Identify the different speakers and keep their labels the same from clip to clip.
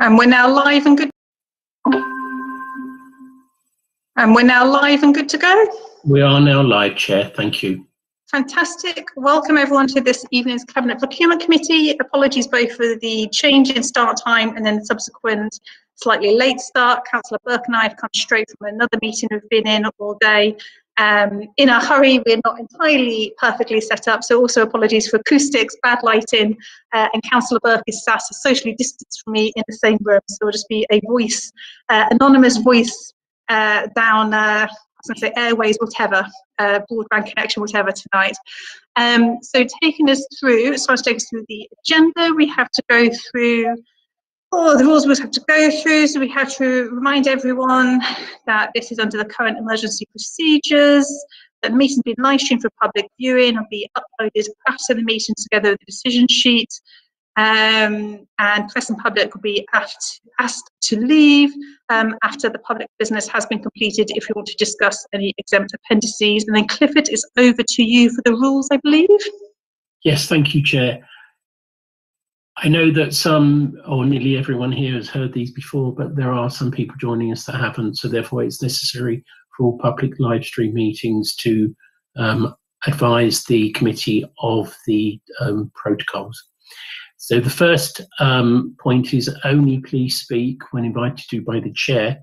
Speaker 1: And we're now live and good. And we're now live and good to go.
Speaker 2: We are now live, Chair. Thank you.
Speaker 1: Fantastic. Welcome everyone to this evening's Cabinet Procurement Committee. Apologies both for the change in start time and then subsequent slightly late start. Councillor Burke and I have come straight from another meeting we've been in all day. Um, in a hurry, we're not entirely perfectly set up, so also apologies for acoustics, bad lighting, uh, and Councillor Burke is sat socially distanced from me in the same room, so it'll just be a voice, uh, anonymous voice uh, down, uh, I going to say airways, whatever, uh, broadband connection, whatever tonight. Um, so taking us through, so I'll take us through the agenda, we have to go through Oh, the rules we have to go through, so we have to remind everyone that this is under the current emergency procedures, that meeting's been live streamed for public viewing and be uploaded after the meeting together with the decision sheet. Um, and press and public will be asked, asked to leave um, after the public business has been completed if you want to discuss any exempt appendices. And then Clifford is over to you for the rules, I believe.
Speaker 2: Yes, thank you, Chair. I know that some, or nearly everyone here has heard these before, but there are some people joining us that haven't, so therefore it's necessary for all public live stream meetings to um, advise the committee of the um, protocols. So the first um, point is only please speak when invited to by the chair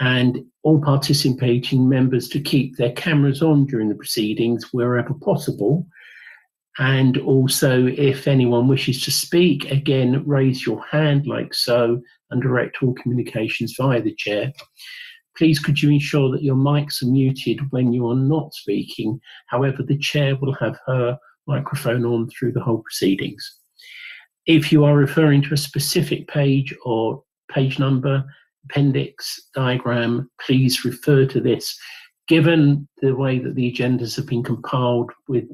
Speaker 2: and all participating members to keep their cameras on during the proceedings wherever possible and also, if anyone wishes to speak, again, raise your hand like so and direct all communications via the chair. Please could you ensure that your mics are muted when you are not speaking. However, the chair will have her microphone on through the whole proceedings. If you are referring to a specific page or page number, appendix, diagram, please refer to this. Given the way that the agendas have been compiled with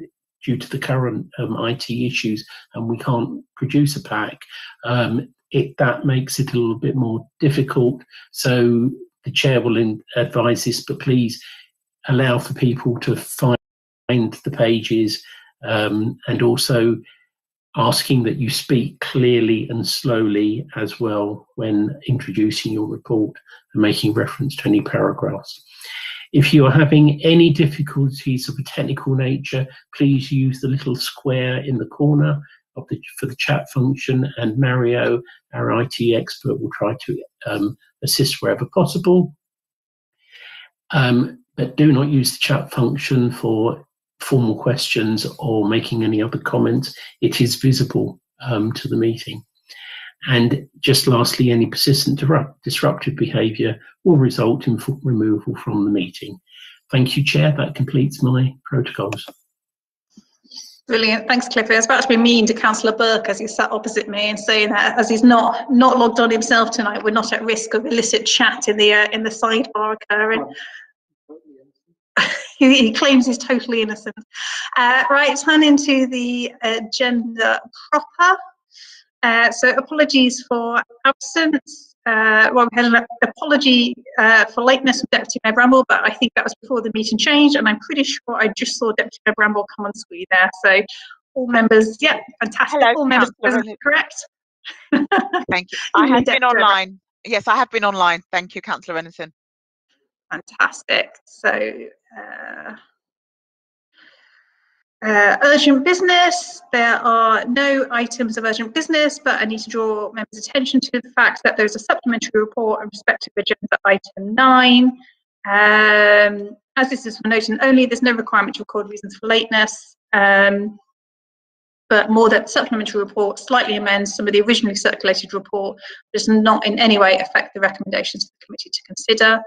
Speaker 2: due to the current um, IT issues and we can't produce a pack, um, it that makes it a little bit more difficult. So the chair will in, advise this, but please allow for people to find the pages um, and also asking that you speak clearly and slowly as well when introducing your report and making reference to any paragraphs. If you are having any difficulties of a technical nature, please use the little square in the corner of the, for the chat function and Mario, our IT expert, will try to um, assist wherever possible. Um, but do not use the chat function for formal questions or making any other comments. It is visible um, to the meeting. And just lastly, any persistent disruptive behaviour will result in removal from the meeting. Thank you, Chair. That completes my protocols.
Speaker 1: Brilliant. Thanks, Clifford. I was about to be mean to Councillor Burke as he sat opposite me and saying that as he's not not logged on himself tonight, we're not at risk of illicit chat in the uh, in the sidebar occurring. he, he, claims he's totally innocent. Uh, right, turn into the agenda proper. Uh, so apologies for absence. Uh, well, we had an apology uh, for lateness of Deputy Mayor Bramble, but I think that was before the meeting changed, and I'm pretty sure I just saw Deputy Mayor Bramble come on screen there. So all members, yeah, fantastic.
Speaker 3: Hello,
Speaker 1: all members present, correct?
Speaker 3: Thank you. I have been online. Yes, I have been online. Thank you, Councillor Rennison.
Speaker 1: Fantastic. So. Uh, uh, urgent business, there are no items of urgent business, but I need to draw members' attention to the fact that there's a supplementary report in respect of agenda item 9. Um, as this is for noting only, there's no requirement to record reasons for lateness, um, but more that the supplementary report slightly amends some of the originally circulated report, does not in any way affect the recommendations of the committee to consider.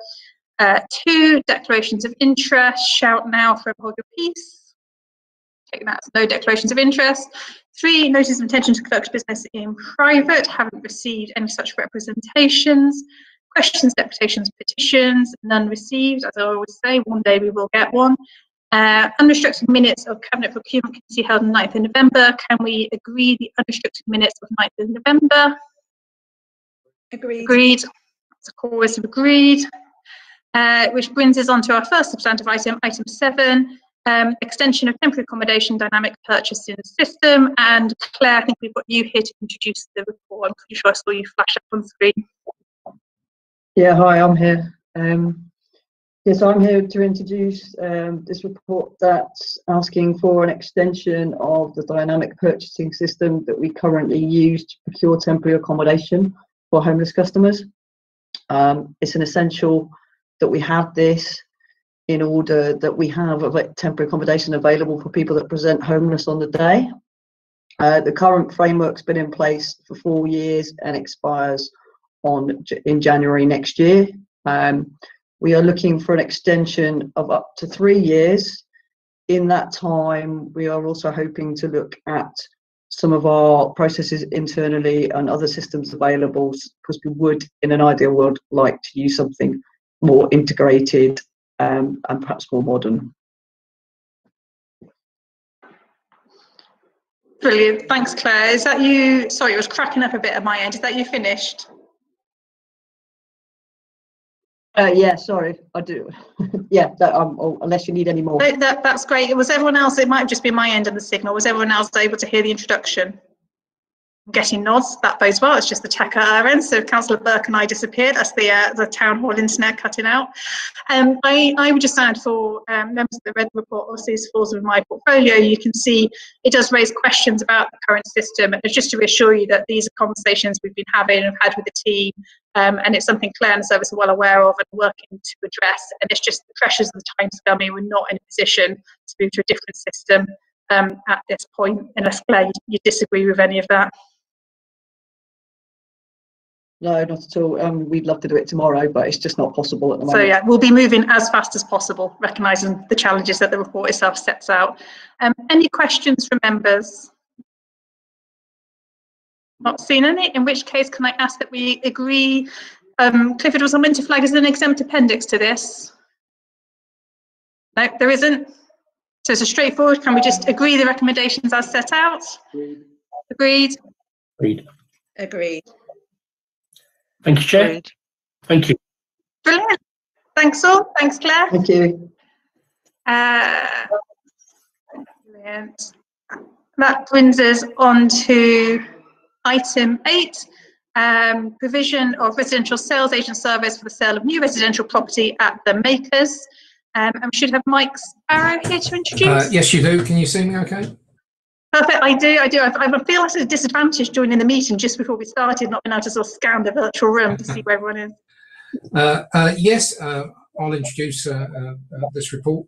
Speaker 1: Uh, two, declarations of interest, shout now for a hold your peace that no declarations of interest. Three, notice of intention to conduct business in private, haven't received any such representations. Questions, deputations, petitions, none received. As I always say, one day we will get one. Uh, unrestricted minutes of Cabinet Procurement Committee held on 9th of November. Can we agree the unrestricted minutes of 9th of November?
Speaker 3: Agreed.
Speaker 1: Agreed. That's a chorus of agreed. Uh, which brings us on to our first substantive item, item seven, um, extension of temporary accommodation dynamic purchasing system. And Claire, I think we've got you here to introduce the report. I'm pretty sure I saw you flash up on screen.
Speaker 4: Yeah, hi, I'm here. Um, yes, I'm here to introduce um, this report that's asking for an extension of the dynamic purchasing system that we currently use to procure temporary accommodation for homeless customers. Um, it's an essential that we have this in order that we have a temporary accommodation available for people that present homeless on the day. Uh, the current framework's been in place for four years and expires on in January next year. Um, we are looking for an extension of up to three years. In that time, we are also hoping to look at some of our processes internally and other systems available because we would, in an ideal world, like to use something more integrated um, and perhaps more modern.
Speaker 1: Brilliant. Thanks, Claire. Is that you? Sorry, it was cracking up a bit at my end. Is that you finished?
Speaker 4: Uh, yeah, sorry, I do. yeah, that, um, oh, unless you need any more.
Speaker 1: That, that's great. It was everyone else, it might have just been my end of the signal, was everyone else able to hear the introduction? Getting nods. That bodes well. It's just the tech at our end. So Councillor Burke and I disappeared. That's the uh, the town hall internet cutting out. Um, I, I would just add for um, members of the Red Report, obviously this falls within my portfolio. You can see it does raise questions about the current system. And just to reassure you that these are conversations we've been having and have had with the team. Um, and it's something Claire and the service are well aware of and working to address. And it's just the pressures of the time scale mean we're not in a position to move to a different system um, at this point, unless Claire, you, you disagree with any of that.
Speaker 4: No, not at all. Um, we'd love to do it tomorrow, but it's just not possible at the moment.
Speaker 1: So yeah, we'll be moving as fast as possible, recognising the challenges that the report itself sets out. Um, any questions from members? Not seen any, in which case can I ask that we agree, um, Clifford was on to flag as an exempt appendix to this? No, there isn't. So it's a straightforward, can we just agree the recommendations as set out? Agreed?
Speaker 2: Agreed.
Speaker 5: Agreed.
Speaker 2: Thank you, Chair. Thank you.
Speaker 1: Brilliant. Thanks all. Thanks, Claire.
Speaker 4: Thank you.
Speaker 1: Uh, brilliant. That brings us on to item eight, um, provision of residential sales agent service for the sale of new residential property at the Makers. Um, and we should have Mike Sparrow here to introduce. Uh,
Speaker 6: yes, you do. Can you see me okay?
Speaker 1: Perfect. I do. I do. I, feel at a disadvantage joining the meeting just before we started, not being able to sort of scan the virtual room to see where everyone is.
Speaker 6: Uh, uh, yes, uh, I'll introduce uh, uh, this report.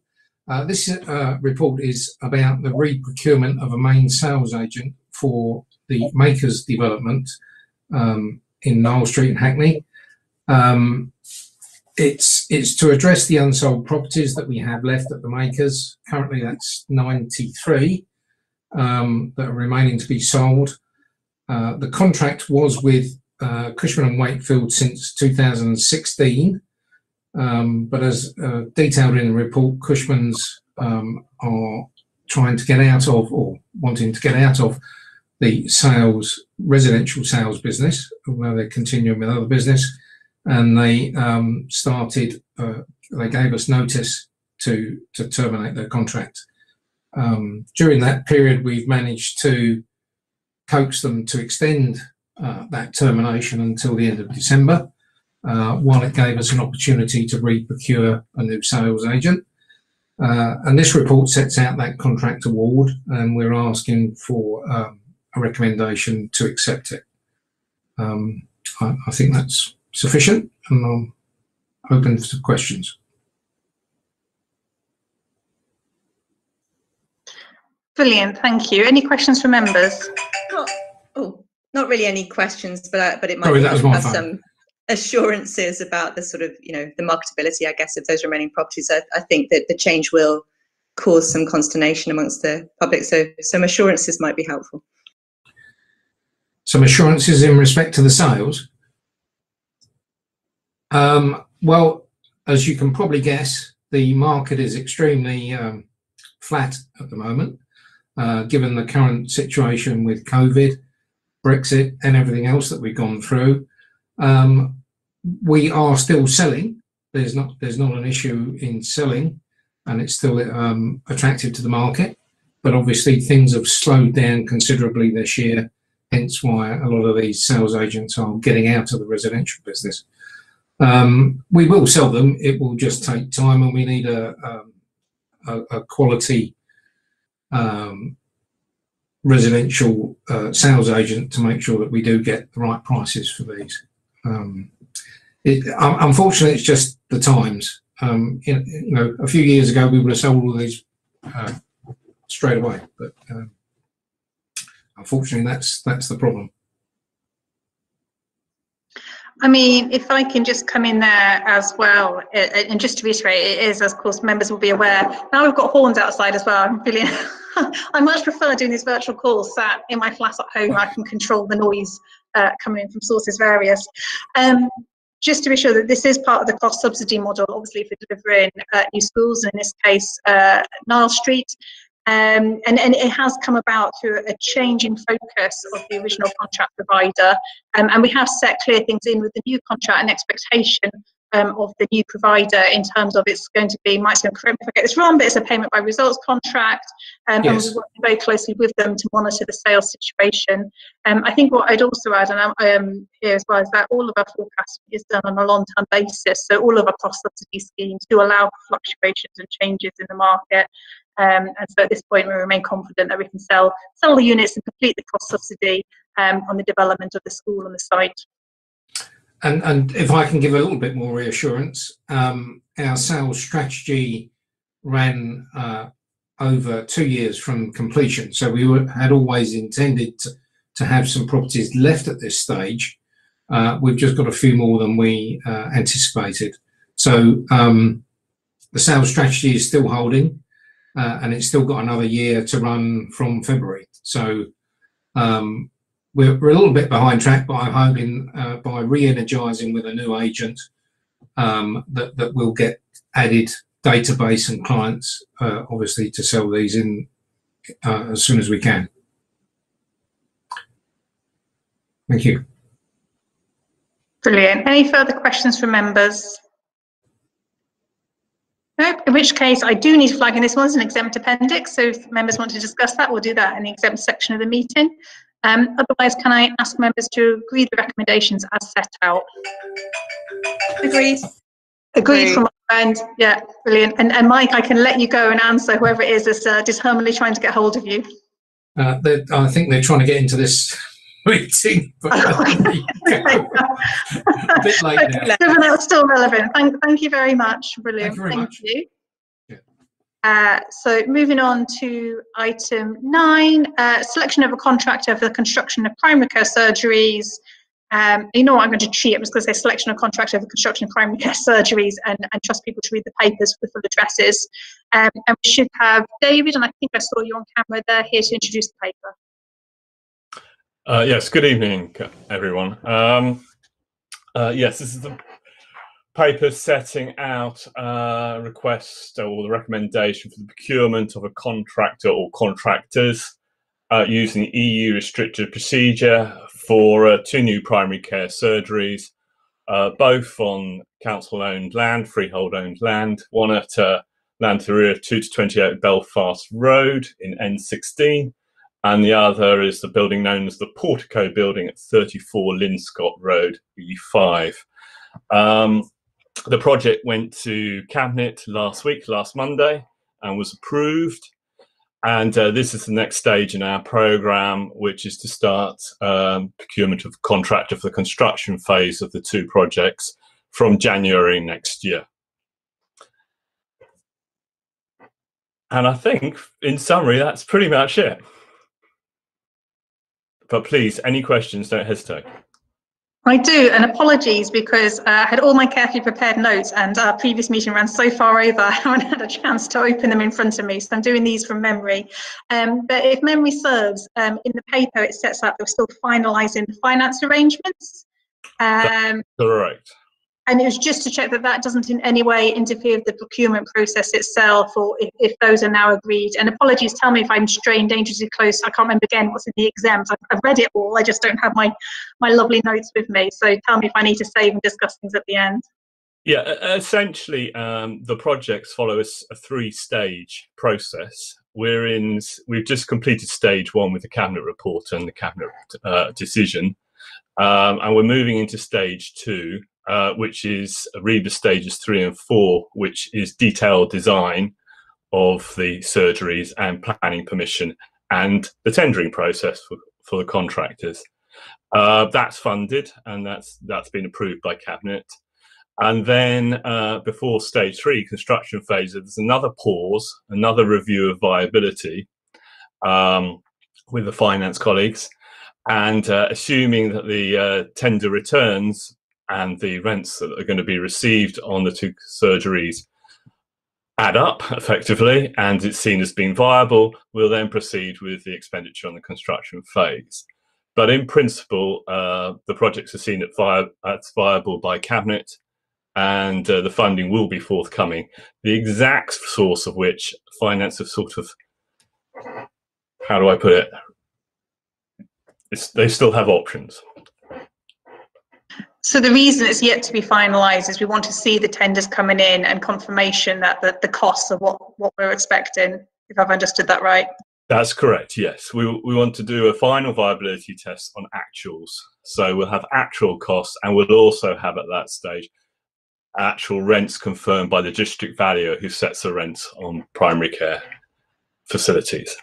Speaker 6: Uh, this report is about the re-procurement of a main sales agent for the Makers development um, in Nile Street in Hackney. Um, it's it's to address the unsold properties that we have left at the Makers. Currently, that's 93 um, that are remaining to be sold. Uh, the contract was with uh, Cushman and Wakefield since 2016, um, but as uh, detailed in the report, Cushman's um, are trying to get out of or wanting to get out of the sales, residential sales business, although they're continuing with other business. And they um, started, uh, they gave us notice to, to terminate their contract. Um, during that period, we've managed to coax them to extend uh, that termination until the end of December, uh, while it gave us an opportunity to re-procure a new sales agent. Uh, and this report sets out that contract award, and we're asking for um, a recommendation to accept it. Um, I, I, think that's sufficient, and I'm open for questions.
Speaker 1: Brilliant, thank you. Any questions from members?
Speaker 5: Not, oh, not really any questions, but uh, but it might Sorry, have some assurances about the sort of you know the marketability, I guess, of those remaining properties. I, I think that the change will cause some consternation amongst the public, so some assurances might be helpful.
Speaker 6: Some assurances in respect to the sales. Um, well, as you can probably guess, the market is extremely um, flat at the moment uh, given the current situation with COVID, Brexit, and everything else that we've gone through. Um, we are still selling. There's not there's not an issue in selling. and it's still um, attractive to the market. But obviously, things have slowed down considerably this year, hence why a lot of these sales agents are getting out of the residential business. Um, we will sell them. It will just take time, and we need a, um, a, a quality um, residential uh, sales agent to make sure that we do get the right prices for these. Um, it, unfortunately, it's just the times. Um, you, know, a few years ago, we would have sold all these uh, straight away, but um, unfortunately, that's that's the problem.
Speaker 1: I mean, if I can just come in there as well, and just to reiterate, it is, of course, members will be aware. Now we've got horns outside as well. I'm feeling, I much prefer doing these virtual calls sat in my flat at home. I can control the noise uh, coming in from sources various. Um, just to be sure that this is part of the cross subsidy model, obviously for delivering uh, new schools, and in this case, uh, Nile Street. Um, and, and it has come about through a change in focus of the original contract provider. Um, and we have set clear things in with the new contract and expectation um, of the new provider in terms of it's going to be, might correct if I get this wrong, but it's a payment by results contract. Um, yes. And we're working very closely with them to monitor the sales situation. Um, I think what I'd also add, and I'm um, here as well, is that all of our forecasting is done on a long-term basis. So all of our cross subsidy schemes do allow for fluctuations and changes in the market. Um, and so at this point, we remain confident that we can sell sell the units and complete the cross subsidy um, on the development of the school and the site.
Speaker 6: And, and if I can give a little bit more reassurance, um, our sales strategy ran uh, over two years from completion. So we were, had always intended to, to have some properties left at this stage. Uh, we've just got a few more than we uh, anticipated. So um, the sales strategy is still holding uh, and it's still got another year to run from February. So um, we're, we're, a little bit behind track, but I'm hoping uh, by re-energizing with a new agent um, that, that we'll get added database and clients, uh, obviously, to sell these in uh, as soon as we can. Thank you.
Speaker 1: Brilliant. Any further questions from members? No, in which case I do need to flag in this one as an exempt appendix. So if members want to discuss that, we'll do that in the exempt section of the meeting. Um, otherwise, can I ask members to agree the recommendations as set out?
Speaker 5: Agreed.
Speaker 1: Agreed from my end. Yeah, brilliant. And, and Mike, I can let you go and answer whoever it is that's uh, determinedly trying to get hold of you.
Speaker 6: Uh, I think they're trying to get into this meeting, but a bit late now.
Speaker 1: That's still relevant. Thank, thank you very much. Brilliant. Thank you. Thank you. Uh, so moving on to item nine, uh, selection of a contractor for the construction of primary care surgeries. Um, you know what I'm going to cheat, I'm just going to say selection of contractor for the construction of primary care surgeries and, and trust people to read the papers for the full addresses. Um, and we should have David, and I think I saw you on camera there, here to introduce the paper.
Speaker 7: Uh, yes, good evening, everyone. Um, uh, yes, this is the paper setting out a request or the recommendation for the procurement of a contractor or contractors uh, using EU restricted procedure for uh, two new primary care surgeries, uh, both on council-owned land, freehold-owned land, one at uh, Llantheria 2 to 28 Belfast Road in N16, and the other is the building known as the Portico Building at 34 Linscott Road, E5. Um, the project went to Cabinet last week, last Monday, and was approved. And uh, this is the next stage in our program, which is to start um, procurement of contractor for the construction phase of the two projects from January next year. And I think, in summary, that's pretty much it. But please, any questions, don't hesitate.
Speaker 1: I do, and apologies because uh, I had all my carefully prepared notes and our previous meeting ran so far over, I haven't had a chance to open them in front of me, so I'm doing these from memory. Um, but if memory serves, um, in the paper it sets out that we're still finalising the finance arrangements.
Speaker 7: Um, Correct
Speaker 1: and it was just to check that that doesn't in any way interfere with the procurement process itself or if, if those are now agreed. And apologies, tell me if I'm straying dangerously close. I can't remember again what's in the exams. I've, I've, read it all. I just don't have my, my lovely notes with me. So tell me if I need to save and discuss things at the end.
Speaker 7: Yeah, essentially, um, the projects follow a, a three-stage process. We're in. We've just completed stage one with the cabinet report and the cabinet uh, decision, um, and we're moving into stage two, uh, which is RIBA stages three and four, which is detailed design of the surgeries and planning permission and the tendering process for, for the contractors. Uh, that's funded and that's that's been approved by cabinet. And then uh, before stage three, construction phase, there's another pause, another review of viability um, with the finance colleagues. And uh, assuming that the uh, tender returns and the rents that are going to be received on the two surgeries add up effectively and it's seen as being viable, we'll then proceed with the expenditure on the construction phase. But in principle, uh, the projects are seen as viable by Cabinet and uh, the funding will be forthcoming. The exact source of which finance have sort of, how do I put it? It's, they still have options.
Speaker 1: So the reason it's yet to be finalised is we want to see the tenders coming in and confirmation that the, the costs are what, what we're expecting, if I've understood that right.
Speaker 7: That's correct, yes. We, we want to do a final viability test on actuals. So we'll have actual costs and we'll also have at that stage actual rents confirmed by the district valuer who sets the rents on primary care facilities.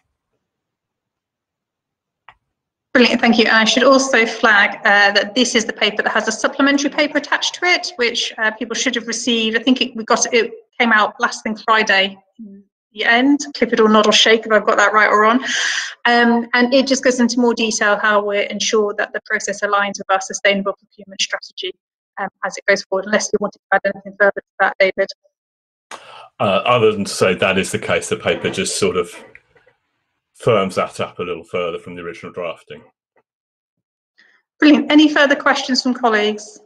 Speaker 1: Brilliant, thank you. And I should also flag uh, that this is the paper that has a supplementary paper attached to it, which uh, people should have received. I think it, we got it came out last thing Friday, the end. Clifford or nod or shake if I've got that right or wrong. Um, and it just goes into more detail how we ensure that the process aligns with our sustainable procurement strategy um, as it goes forward. Unless you wanted to add anything further to that, David.
Speaker 7: Uh, other than to say that is the case, the paper just sort of firms that up a little further from the original drafting.
Speaker 1: Brilliant. Any further questions from colleagues?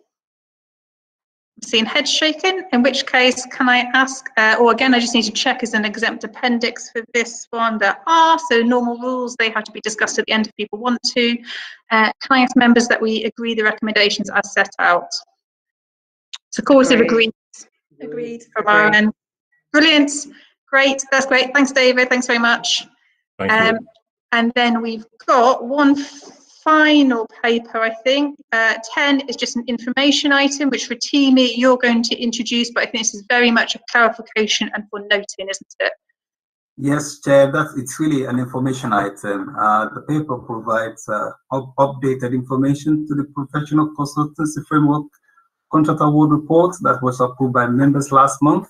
Speaker 1: I'm seeing heads shaken, in which case can I ask, uh, or again, I just need to check as an exempt appendix for this one. There are, so normal rules, they have to be discussed at the end if people want to. Uh, can I ask members that we agree the recommendations as set out? So coercive agreed. Agreed from our end. Brilliant. Great. That's great. Thanks, David. Thanks very much.
Speaker 7: Thank um, you.
Speaker 1: And then we've got one final paper, I think. Uh, 10 is just an information item, which Rotimi, you're going to introduce, but I think this is very much a clarification and for noting, isn't it?
Speaker 8: Yes, Chair, that's, it's really an information item. Uh, the paper provides uh, up updated information to the professional consultancy framework contract award report that was approved by members last month.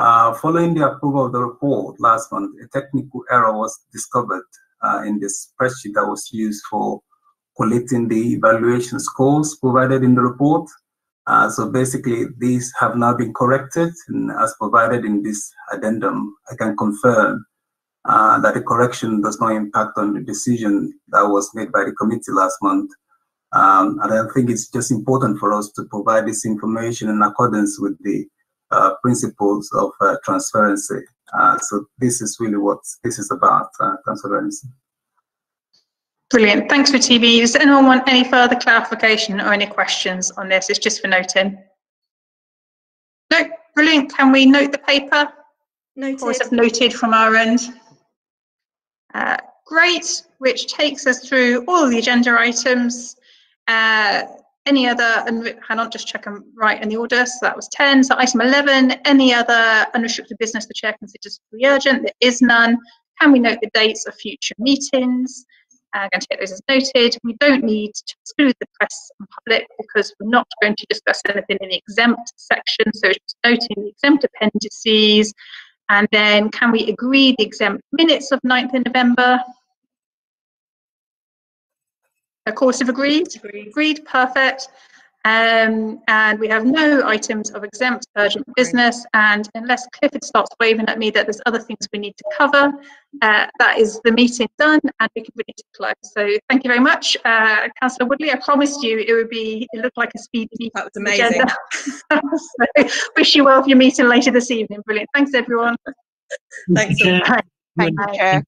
Speaker 8: Uh, following the approval of the report last month, a technical error was discovered uh, in the spreadsheet that was used for collecting the evaluation scores provided in the report. Uh, so basically, these have now been corrected, and as provided in this addendum, I can confirm uh, that the correction does not impact on the decision that was made by the committee last month. Um, and I think it's just important for us to provide this information in accordance with the uh, principles of uh, transparency. Uh, so this is really what this is about, uh, transparency.
Speaker 1: Brilliant. Thanks for TV. Does anyone want any further clarification or any questions on this? It's just for noting. No, brilliant. Can we note the paper?
Speaker 5: Noted.
Speaker 1: Or is it noted from our end? Uh, great, which takes us through all the agenda items. Uh, any other, and hang on, just check them right in the order. So that was 10. So item 11, any other unrestricted business the chair considers to be urgent? There is none. Can we note the dates of future meetings? Uh, I'm going to take those as noted. We don't need to exclude the press and public because we're not going to discuss anything in the exempt section. So just noting the exempt appendices. And then can we agree the exempt minutes of 9th of November? Of course, have agreed. Agreed. agreed. Perfect. Um, and we have no items of exempt urgent business. And unless Clifford starts waving at me that there's other things we need to cover, uh, that is the meeting done and we can bring to close. So thank you very much, uh, Councillor Woodley. I promised you it would be, it looked like a speedy meeting.
Speaker 5: That was amazing.
Speaker 1: so wish you well for your meeting later this evening. Brilliant. Thanks, everyone.
Speaker 5: Thanks.
Speaker 3: Thank you, Chair.